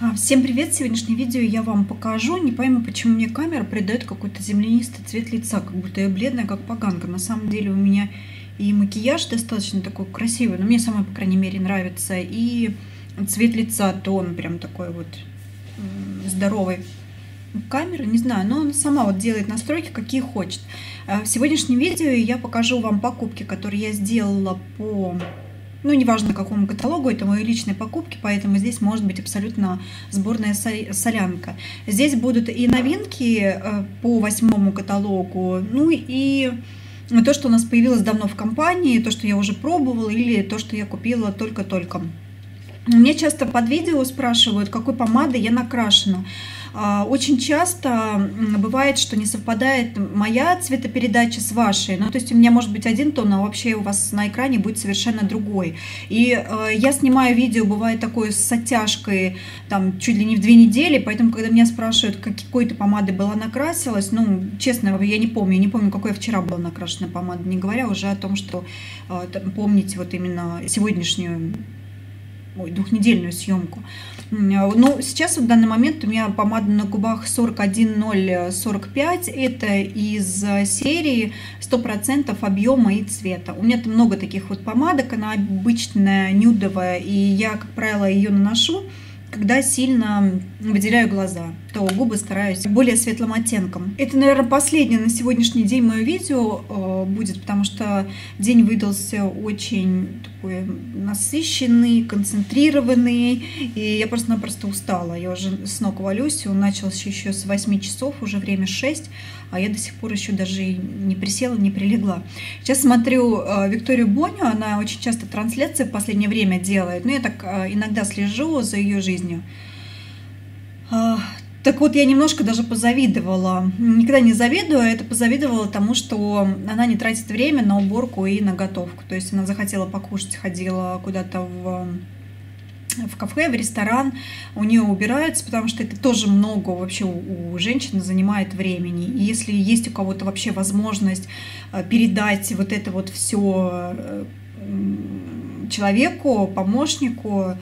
А, всем привет! Сегодняшнее видео я вам покажу. Не пойму, почему мне камера придает какой-то землянистый цвет лица, как будто я бледная, как поганка. На самом деле у меня и макияж достаточно такой красивый, но мне самой, по крайней мере, нравится. И цвет лица, то он прям такой вот здоровый. Камера, не знаю, но она сама вот делает настройки, какие хочет. А, в сегодняшнем видео я покажу вам покупки, которые я сделала по ну, неважно какому каталогу, это мои личные покупки, поэтому здесь может быть абсолютно сборная солянка. Здесь будут и новинки э, по восьмому каталогу, ну и то, что у нас появилось давно в компании, то, что я уже пробовала, или то, что я купила только-только. Мне часто под видео спрашивают, какой помадой я накрашена. А, очень часто бывает, что не совпадает моя цветопередача с вашей. Ну, то есть у меня может быть один тон, а вообще у вас на экране будет совершенно другой. И э, я снимаю видео, бывает такое с оттяжкой, там, чуть ли не в две недели, поэтому, когда меня спрашивают, какой-то помадой была накрасилась, ну, честно, я не помню, я не помню, какой я вчера была накрашена помада, не говоря уже о том, что э, помните вот именно сегодняшнюю ой, двухнедельную съемку. Ну, сейчас в данный момент у меня помада на губах 41045. Это из серии 100% объема и цвета. У меня там много таких вот помадок. Она обычная, нюдовая. И я, как правило, ее наношу когда сильно выделяю глаза, то губы стараюсь более светлым оттенком. Это, наверное, последнее на сегодняшний день мое видео э, будет, потому что день выдался очень такой насыщенный, концентрированный, и я просто-напросто устала. Я уже с ног валюсь, он начался еще с 8 часов, уже время 6, а я до сих пор еще даже не присела, не прилегла. Сейчас смотрю э, Викторию Боню, она очень часто трансляции в последнее время делает, но я так э, иногда слежу за ее жизнью. Так вот, я немножко даже позавидовала. Никогда не завидую, а это позавидовала тому, что она не тратит время на уборку и на готовку. То есть она захотела покушать, ходила куда-то в в кафе, в ресторан, у нее убираются, потому что это тоже много вообще у, у женщины занимает времени. И если есть у кого-то вообще возможность э, передать вот это вот все э, человеку, помощнику,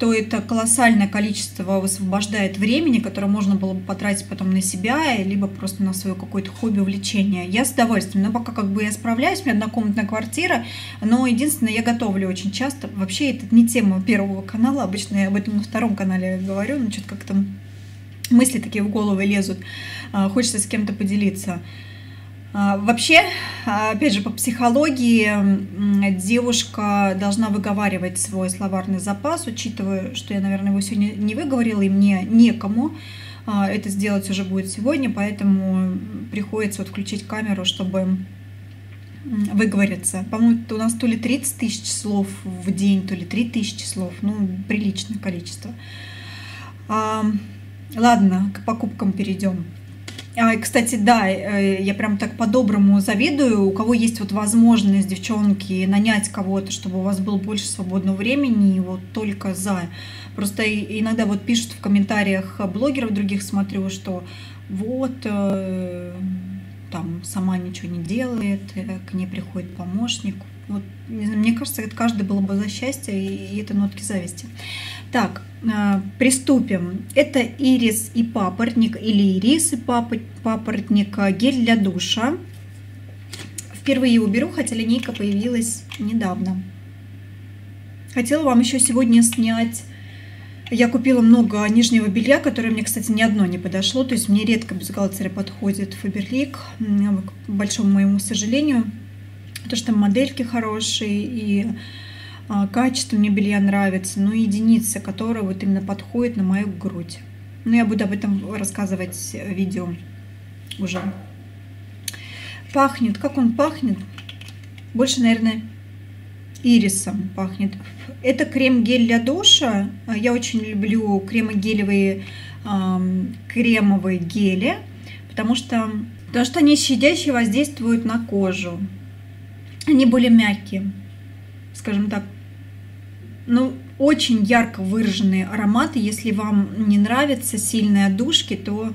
то это колоссальное количество высвобождает времени, которое можно было бы потратить потом на себя, либо просто на свое какое-то хобби, увлечение. Я с удовольствием, но пока как бы я справляюсь, у меня однокомнатная квартира, но единственное, я готовлю очень часто. Вообще это не тема первого канала, обычно я об этом на втором канале говорю, но что-то как-то мысли такие в голову лезут, а, хочется с кем-то поделиться. А, вообще, опять же, по психологии девушка должна выговаривать свой словарный запас, учитывая, что я, наверное, его сегодня не выговорила, и мне некому а, это сделать уже будет сегодня, поэтому приходится вот включить камеру, чтобы выговориться. По-моему, у нас то ли 30 тысяч слов в день, то ли 3 тысячи слов, ну, приличное количество. А, ладно, к покупкам перейдем. А, кстати, да, э, я прям так по-доброму завидую. У кого есть вот возможность, девчонки, нанять кого-то, чтобы у вас было больше свободного времени, вот только за. Просто иногда вот пишут в комментариях блогеров других, смотрю, что вот э, там сама ничего не делает, э, к ней приходит помощник. Вот, мне кажется, это каждый было бы за счастье, и это нотки зависти. Так, приступим. Это ирис и папоротник, или ирис и папоротник, а, гель для душа. Впервые уберу, хотя линейка появилась недавно. Хотела вам еще сегодня снять... Я купила много нижнего белья, которое мне, кстати, ни одно не подошло. То есть мне редко бюстгальтеры подходит Фаберлик, к большому моему сожалению. Потому что модельки хорошие и а, качество мне белья нравится, но единица, которая вот именно подходит на мою грудь. Но я буду об этом рассказывать в видео уже. Пахнет, как он пахнет? Больше, наверное, ирисом пахнет. Это крем-гель для душа. Я очень люблю кремогелевые, кремовые гели, потому что, потому что они щадящие воздействуют на кожу. Они более мягкие, скажем так, ну, очень ярко выраженные ароматы. Если вам не нравятся сильные отдушки, то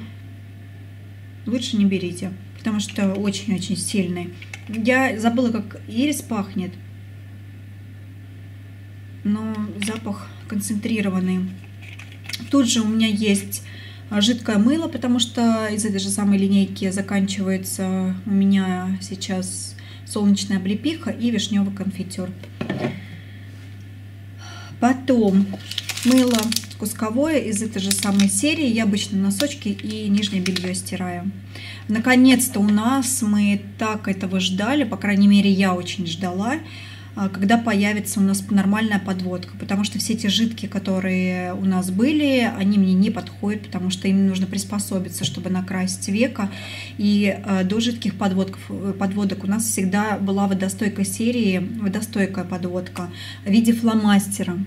лучше не берите, потому что очень-очень сильные. Я забыла, как ирис пахнет, но запах концентрированный. Тут же у меня есть жидкое мыло, потому что из этой же самой линейки заканчивается у меня сейчас солнечная облепиха и вишневый конфитер. Потом мыло кусковое из этой же самой серии. Я обычно носочки и нижнее белье стираю. Наконец-то у нас мы так этого ждали, по крайней мере я очень ждала. А, когда появится у нас нормальная подводка, потому что все эти жидкие, которые у нас были, они мне не подходят, потому что им нужно приспособиться, чтобы накрасить века. И а, до жидких подводков, э, подводок у нас всегда была водостойкая серия, водостойкая подводка в виде фломастера,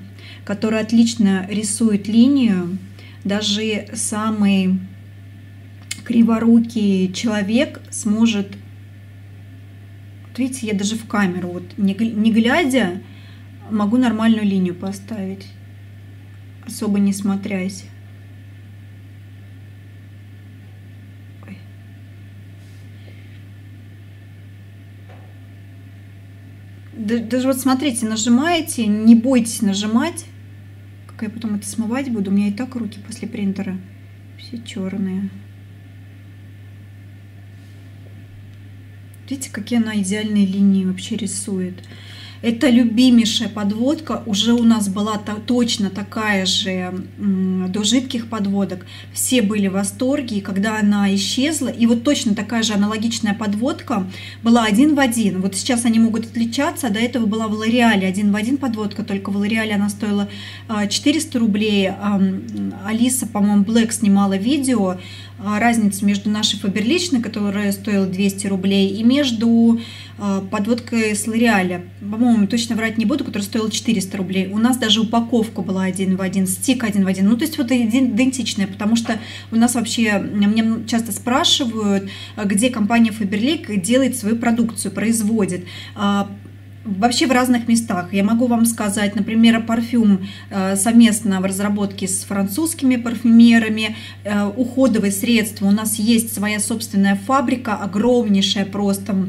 который отлично рисует линию. Даже самый криворукий человек сможет видите, я даже в камеру, вот не глядя, могу нормальную линию поставить, особо не смотрясь. Даже вот смотрите, нажимаете, не бойтесь нажимать. Как я потом это смывать буду, у меня и так руки после принтера все черные. Видите, какие она идеальные линии вообще рисует. Это любимейшая подводка, уже у нас была точно такая же до жидких подводок. Все были в восторге, и когда она исчезла, и вот точно такая же аналогичная подводка была один в один. Вот сейчас они могут отличаться, а до этого была в Лореале один в один подводка, только в Лореале она стоила 400 а, рублей. Алиса, по-моему, Блэк снимала видео, а, разница между нашей Фаберличной, которая стоила 200 рублей, и между подводкой с Лореаля. По-моему, точно врать не буду, которая стоила 400 рублей. У нас даже упаковка была один в один, стик один в один. Ну, то есть вот идентичная, потому что у нас вообще, мне часто спрашивают, где компания Faberlic делает свою продукцию, производит а, вообще в разных местах. Я могу вам сказать, например, парфюм совместно в разработке с французскими парфюмерами, уходовые средства. У нас есть своя собственная фабрика, огромнейшая просто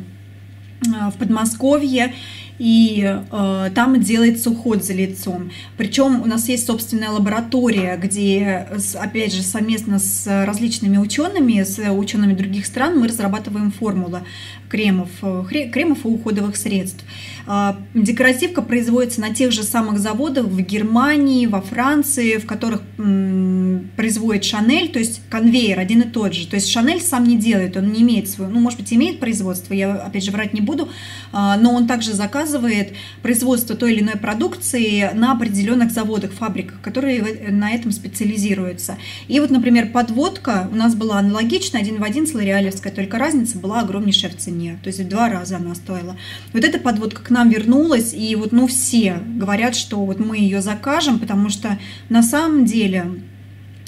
в Подмосковье, и э, там делается уход за лицом. Причем у нас есть собственная лаборатория, где, опять же, совместно с различными учеными, с учеными других стран мы разрабатываем формулы кремов, э, кремов и уходовых средств. Э, декоративка производится на тех же самых заводах в Германии, во Франции, в которых производит Шанель, то есть конвейер один и тот же. То есть Шанель сам не делает, он не имеет свою, ну, может быть, имеет производство, я, опять же, врать не буду, э, но он также заказывает производство той или иной продукции на определенных заводах, фабриках, которые на этом специализируются. И вот, например, подводка у нас была аналогична, один в один с Лореалевской, только разница была огромнейшая в цене, то есть в два раза она стоила. Вот эта подводка к нам вернулась, и вот ну все говорят, что вот мы ее закажем, потому что на самом деле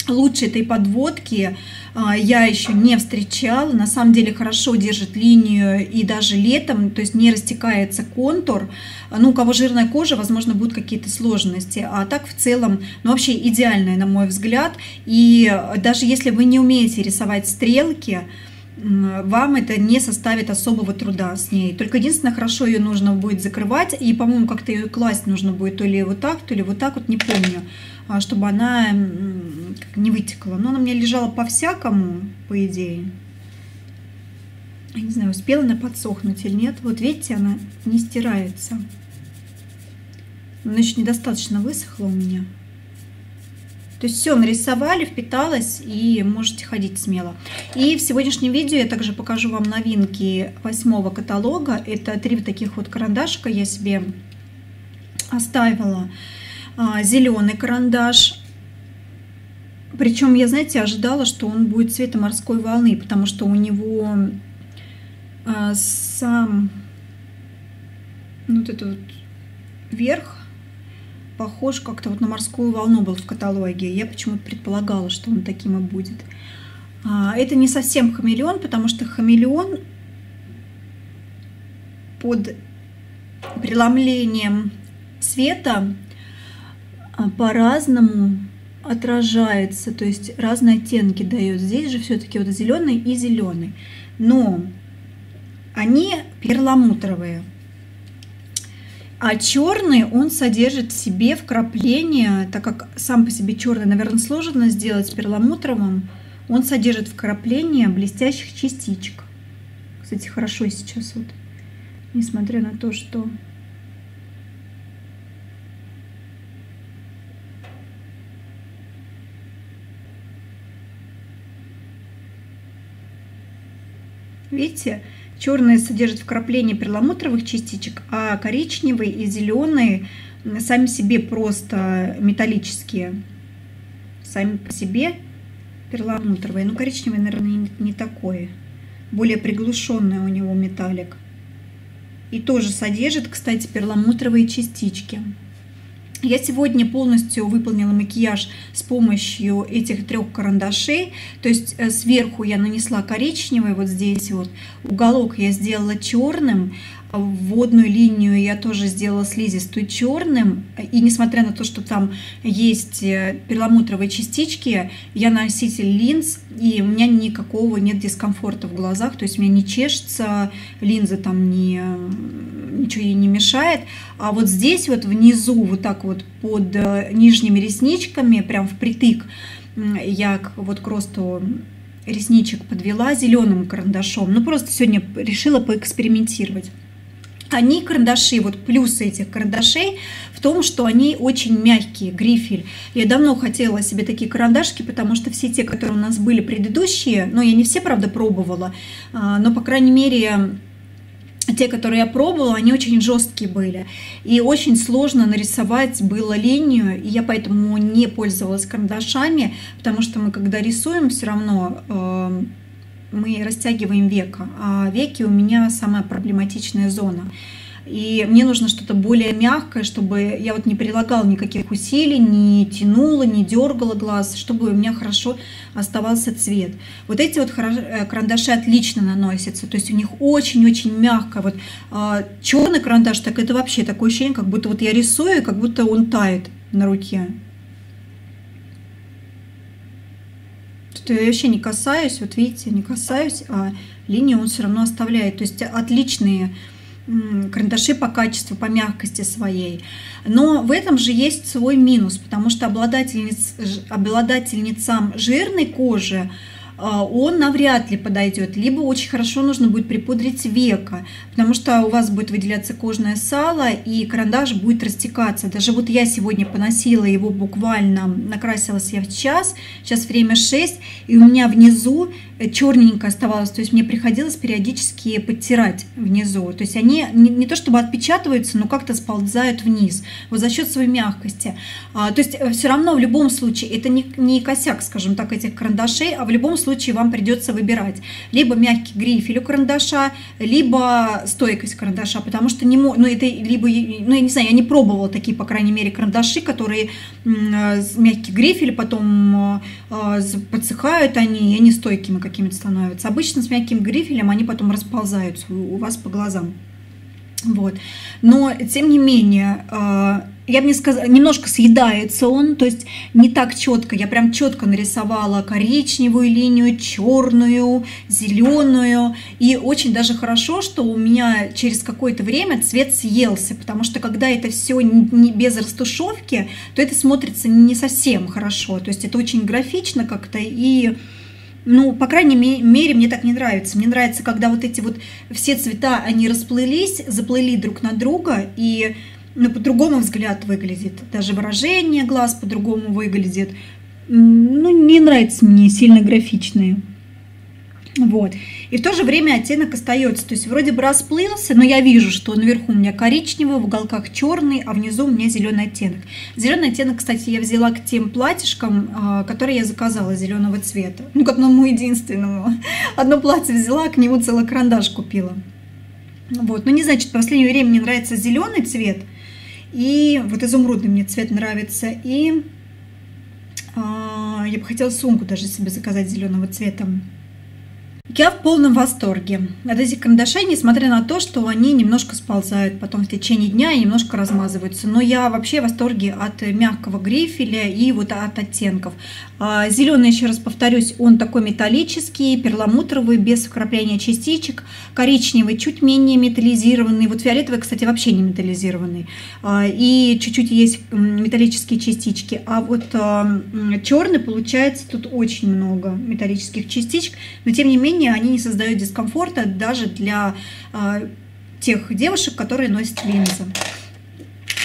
лучше этой подводки а, я еще не встречала. На самом деле хорошо держит линию и даже летом, то есть не растекается контур. Ну, у кого жирная кожа, возможно, будут какие-то сложности. А так в целом, ну, вообще идеальная, на мой взгляд. И даже если вы не умеете рисовать стрелки, вам это не составит особого труда с ней. Только единственное, хорошо ее нужно будет закрывать, и, по-моему, как-то ее класть нужно будет то ли вот так, то ли вот так, вот не помню. А, чтобы она не вытекла. Но она меня лежала по-всякому, по идее. Я не знаю, успела она подсохнуть или нет. Вот видите, она не стирается. Она еще недостаточно высохла у меня. То есть все, нарисовали, впиталась и можете ходить смело. И в сегодняшнем видео я также покажу вам новинки восьмого каталога. Это три вот таких вот карандашика я себе оставила. А, зеленый карандаш. Причем я, знаете, ожидала, что он будет цвета морской волны, потому что у него а, сам ну, вот этот вот верх похож как-то вот на морскую волну был в каталоге. Я почему-то предполагала, что он таким и будет. А, это не совсем хамелеон, потому что хамелеон под преломлением цвета а, по-разному отражается, то есть разные оттенки дает. Здесь же все-таки вот зеленый и зеленый. Но они перламутровые. А черный он содержит в себе вкрапление, так как сам по себе черный, наверное, сложно сделать перламутровым, он содержит вкрапление блестящих частичек. Кстати, хорошо сейчас вот, несмотря на то, что Видите, черные содержат вкрапление перламутровых частичек, а коричневые и зеленые сами себе просто металлические. Сами по себе перламутровые. Ну, коричневый, наверное, не, такой. Более приглушенный у него металлик. И тоже содержит, кстати, перламутровые частички. Я сегодня полностью выполнила макияж с помощью этих трех карандашей. То есть э, сверху я нанесла коричневый, вот здесь вот. Уголок я сделала черным, Водную линию я тоже сделала слизистую черным. И несмотря на то, что там есть э, перламутровые частички, я носитель линз, и у меня никакого нет дискомфорта в глазах. То есть у меня не чешется, линза там не, ничего ей не мешает. А вот здесь вот внизу, вот так вот под э, нижними ресничками, прям впритык, я вот к росту ресничек подвела зеленым карандашом. Ну, просто сегодня решила поэкспериментировать они карандаши, вот плюсы этих карандашей в том, что они очень мягкие, грифель. Я давно хотела себе такие карандашки, потому что все те, которые у нас были предыдущие, ну, я не все, правда, пробовала, а, но, по крайней мере, те, которые я пробовала, они очень жесткие были. И очень сложно нарисовать было линию, и я поэтому не пользовалась карандашами, потому что мы, когда рисуем, все равно э, мы растягиваем века, а веки у меня самая проблематичная зона. И мне нужно что-то более мягкое, чтобы я вот не прилагала никаких усилий, не тянула, не дергала глаз, чтобы у меня хорошо оставался цвет. Вот эти вот э, карандаши отлично наносятся, то есть у них очень-очень мягко. Вот а, черный карандаш, так это вообще такое ощущение, как будто вот я рисую, как будто он тает на руке. Что я вообще не касаюсь, вот видите, не касаюсь, а линию он все равно оставляет. То есть отличные карандаши по качеству, по мягкости своей. Но в этом же есть свой минус, потому что обладательниц, обладательницам жирной кожи он навряд ли подойдет. Либо очень хорошо нужно будет припудрить века, потому что у вас будет выделяться кожное сало, и карандаш будет растекаться. Даже вот я сегодня поносила его буквально, накрасилась я в час, сейчас время 6, и у меня внизу Э, черненько оставалось, то есть мне приходилось периодически подтирать внизу. То есть они не, не то чтобы отпечатываются, но как-то сползают вниз, вот за счет своей мягкости. А, то есть э, все равно в любом случае это не, не косяк, скажем так, этих карандашей, а в любом случае вам придется выбирать либо мягкий грифель у карандаша, либо стойкость карандаша, потому что не ну это либо, ну я не знаю, я не пробовала такие, по крайней мере, карандаши, которые э, мягкий грифель, потом подсыхают они, и они стойкими какими-то становятся. Обычно с мягким грифелем они потом расползаются у вас по глазам. Вот. Но, тем не менее, а, я бы не сказала, немножко съедается он, то есть не так четко. Я прям четко нарисовала коричневую линию, черную, зеленую. И очень даже хорошо, что у меня через какое-то время цвет съелся, потому что когда это все не без растушевки, то это смотрится не совсем хорошо. То есть это очень графично как-то и ну, по крайней мере, мне так не нравится. Мне нравится, когда вот эти вот все цвета, они расплылись, заплыли друг на друга, и ну, по-другому взгляд выглядит. Даже выражение глаз по-другому выглядит. Ну, не нравится мне сильно графичные. Вот. И в то же время оттенок остается. То есть вроде бы расплылся, но я вижу, что наверху у меня коричневый, в уголках черный, а внизу у меня зеленый оттенок. Зеленый оттенок, кстати, я взяла к тем платьишкам, а, которые я заказала зеленого цвета. Ну, к одному единственному. Одно платье взяла, к нему целый карандаш купила. Вот. Но не значит, в последнее время мне нравится зеленый цвет. И вот изумрудный мне цвет нравится. И а, я бы хотела сумку даже себе заказать зеленого цвета. Я в полном восторге от этих карандашей, несмотря на то, что они немножко сползают потом в течение дня и немножко размазываются. Но я вообще в восторге от мягкого грифеля и вот от оттенков. А, Зеленый, еще раз повторюсь, он такой металлический, перламутровый, без вкрапления частичек. Коричневый, чуть менее металлизированный. Вот фиолетовый, кстати, вообще не металлизированный. А, и чуть-чуть есть металлические частички. А вот а, черный, получается, тут очень много металлических частичек. Но тем не менее, менее, они не создают дискомфорта даже для э, тех девушек, которые носят линзы.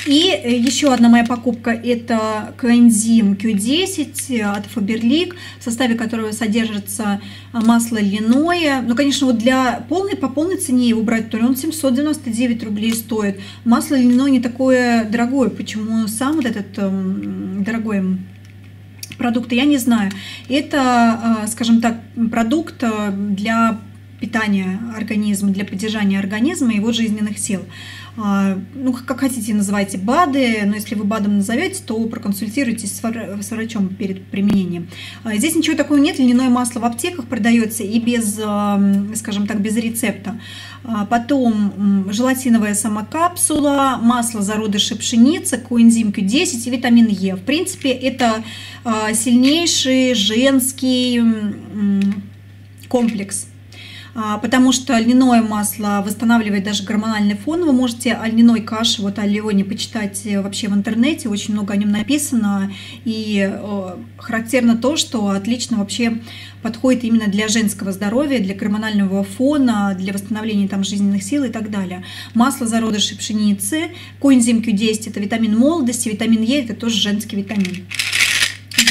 И э, еще одна моя покупка – это коэнзим Q10 от Faberlic, в составе которого содержится масло льняное. Ну, конечно, вот для полной, по полной цене его брать, то ли он 799 рублей стоит. Масло льняное не такое дорогое. Почему сам вот этот э, дорогой продукта, я не знаю. Это, а, скажем так, продукт а, для питания организма, для поддержания организма и его жизненных сил. А, ну, как хотите, называйте БАДы, но если вы БАДом назовете, то проконсультируйтесь с врачом перед применением. Здесь ничего такого нет, льняное масло в аптеках продается и без, скажем так, без рецепта. Потом желатиновая самокапсула, масло зародыши пшеницы, коэнзим Q10 и витамин Е. В принципе, это сильнейший женский комплекс а, потому что льняное масло восстанавливает даже гормональный фон. Вы можете о льняной каше, вот о леоне почитать э, вообще в интернете, очень много о нем написано. И характерно то, что отлично вообще подходит именно для женского здоровья, для гормонального фона, для восстановления там жизненных сил и так далее. Масло зародышей пшеницы, коэнзим Q10 – это витамин молодости, витамин Е – это тоже женский витамин.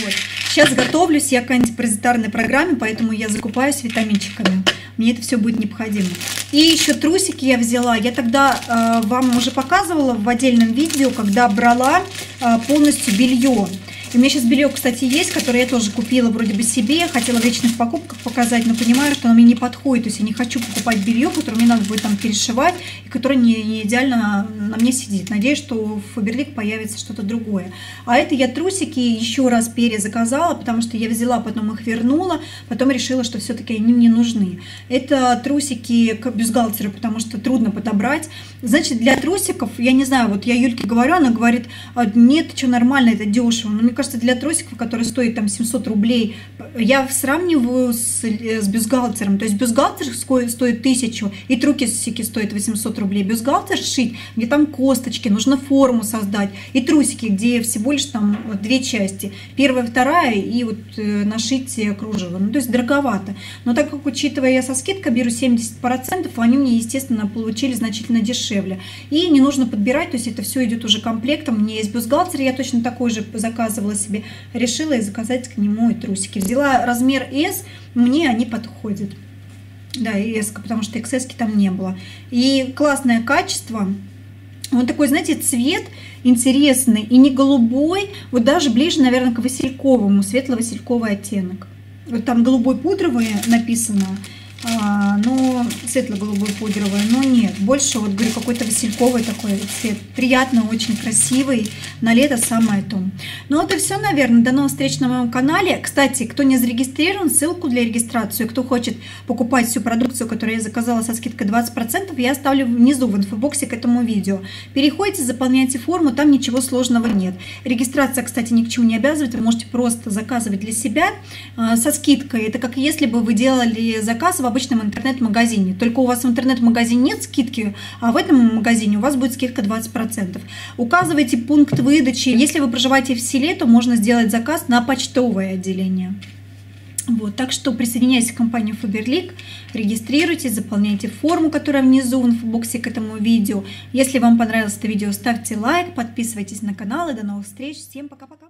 Вот. Сейчас готовлюсь я к антипаразитарной программе, поэтому я закупаюсь витаминчиками мне это все будет необходимо. И еще трусики я взяла. Я тогда э, вам уже показывала в отдельном видео, когда брала э, полностью белье. У меня сейчас белье, кстати, есть, которое я тоже купила вроде бы себе. Хотела в личных покупках показать, но понимаю, что оно мне не подходит. То есть я не хочу покупать белье, которое мне надо будет там перешивать, и которое не, не идеально на, на мне сидит. Надеюсь, что в Фаберлик появится что-то другое. А это я трусики еще раз перезаказала, потому что я взяла, потом их вернула, потом решила, что все-таки они мне нужны. Это трусики к бюстгальтеру, потому что трудно подобрать. Значит, для трусиков, я не знаю, вот я Юльке говорю, она говорит, «А, нет, что нормально, это дешево. Но мне кажется, кажется, для трусиков, которые стоят там 700 рублей, я сравниваю с, э, с бюстгальтером. То есть бюстгальтер стоит 1000, и трусики стоят 800 рублей. Бюстгальтер шить, где там косточки, нужно форму создать. И трусики, где всего лишь там две части. Первая, вторая, и вот э, нашить кружево. Ну, то есть дороговато. Но так как, учитывая, я со скидкой беру 70%, они мне, естественно, получили значительно дешевле. И не нужно подбирать, то есть это все идет уже комплектом. У меня есть бюстгальтер, я точно такой же заказывала себе, решила и заказать к нему и трусики. Взяла размер S, мне они подходят. Да, и S, потому что XS там не было. И классное качество. Он такой, знаете, цвет интересный и не голубой, вот даже ближе, наверное, к васильковому, светло-васильковый оттенок. Вот там голубой пудровый написано, но светло-голубой пудровый, но нет, больше вот говорю какой-то васильковый такой цвет, приятно, очень красивый, на лето самое то. Ну вот и все, наверное, до новых встреч на моем канале. Кстати, кто не зарегистрирован, ссылку для регистрации, кто хочет покупать всю продукцию, которую я заказала со скидкой 20%, я оставлю внизу в инфобоксе к этому видео. Переходите, заполняйте форму, там ничего сложного нет. Регистрация, кстати, ни к чему не обязывает, вы можете просто заказывать для себя а, со скидкой. Это как если бы вы делали заказ в обычном интернет-магазине. Только у вас в интернет-магазине нет скидки, а в этом магазине у вас будет скидка 20%. Указывайте пункт выдачи. Если вы проживаете в селе, то можно сделать заказ на почтовое отделение. Вот, так что присоединяйтесь к компании Faberlic, регистрируйтесь, заполняйте форму, которая внизу в инфобоксе к этому видео. Если вам понравилось это видео, ставьте лайк, подписывайтесь на канал и до новых встреч. Всем пока-пока!